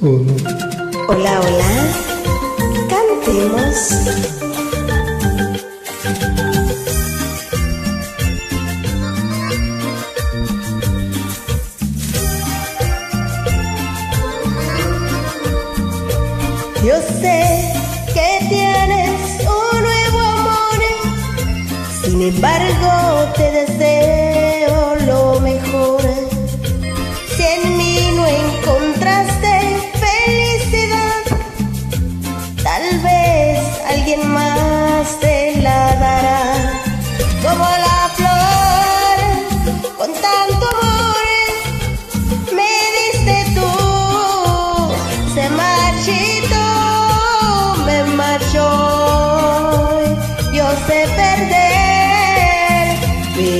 3, 2, 1. Hola, hola. Cantemos. Yo sé que tienes un nuevo amor, sin embargo te deseo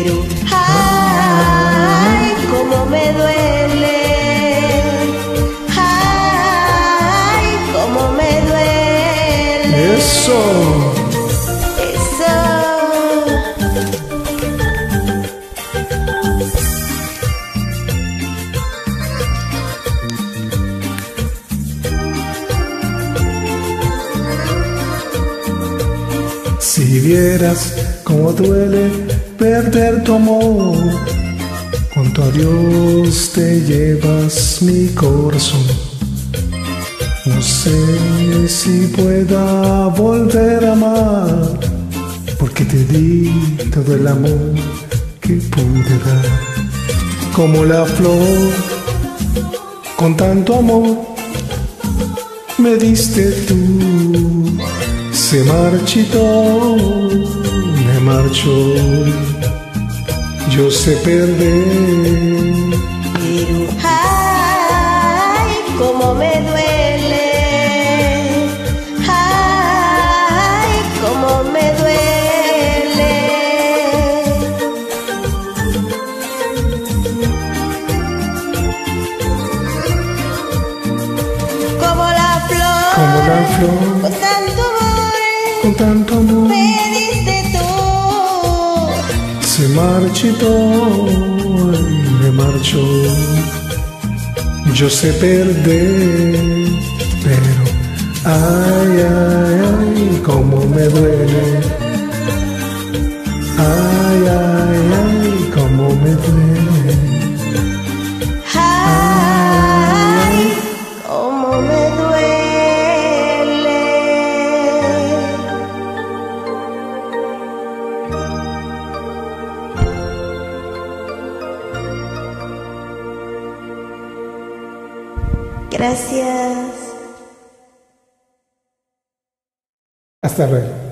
pero ay, cómo me duele. Ay, cómo me duele. Eso. Eso. Si vieras cómo duele perder tu amor, junto a Dios te llevas mi corazón. No sé si pueda volver a amar, porque te di todo el amor que pude dar. Como la flor, con tanto amor, me diste tú se marchitó, me marchó, yo sé perder. Pero ay, cómo me duele. Ay, cómo me duele. Como la flor, Como la flor, con tanto amor, con tanto amor, me diste. Se marchitó y me marchó, yo sé perder, pero ay, ay, ay, cómo me duele. Gracias. Hasta luego.